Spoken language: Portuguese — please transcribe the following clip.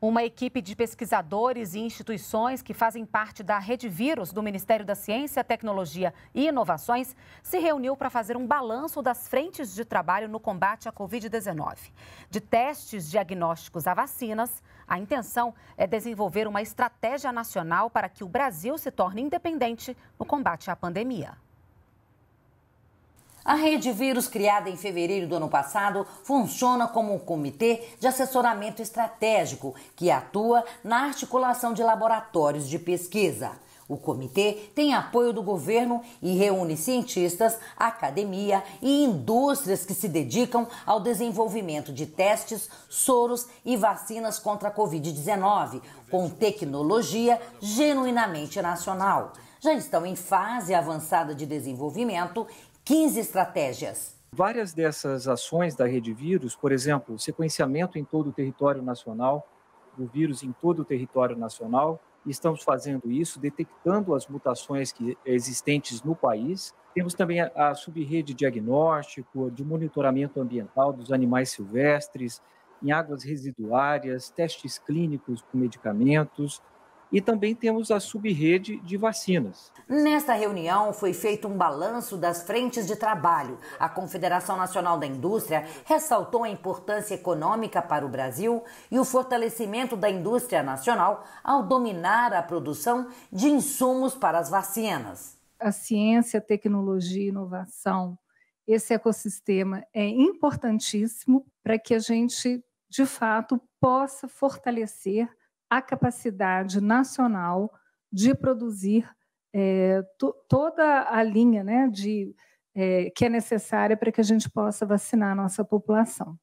Uma equipe de pesquisadores e instituições que fazem parte da Rede Vírus do Ministério da Ciência, Tecnologia e Inovações se reuniu para fazer um balanço das frentes de trabalho no combate à Covid-19. De testes diagnósticos a vacinas, a intenção é desenvolver uma estratégia nacional para que o Brasil se torne independente no combate à pandemia. A rede vírus, criada em fevereiro do ano passado, funciona como um comitê de assessoramento estratégico que atua na articulação de laboratórios de pesquisa. O comitê tem apoio do governo e reúne cientistas, academia e indústrias que se dedicam ao desenvolvimento de testes, soros e vacinas contra a Covid-19, com tecnologia genuinamente nacional. Já estão em fase avançada de desenvolvimento 15 estratégias. Várias dessas ações da rede vírus, por exemplo, sequenciamento em todo o território nacional, do vírus em todo o território nacional, estamos fazendo isso, detectando as mutações que, existentes no país. Temos também a, a subrede diagnóstico, de monitoramento ambiental dos animais silvestres, em águas residuárias, testes clínicos com medicamentos, e também temos a subrede de vacinas. Nesta reunião foi feito um balanço das frentes de trabalho. A Confederação Nacional da Indústria ressaltou a importância econômica para o Brasil e o fortalecimento da indústria nacional ao dominar a produção de insumos para as vacinas. A ciência, tecnologia e inovação, esse ecossistema é importantíssimo para que a gente, de fato, possa fortalecer a capacidade nacional de produzir é, toda a linha né, de, é, que é necessária para que a gente possa vacinar a nossa população.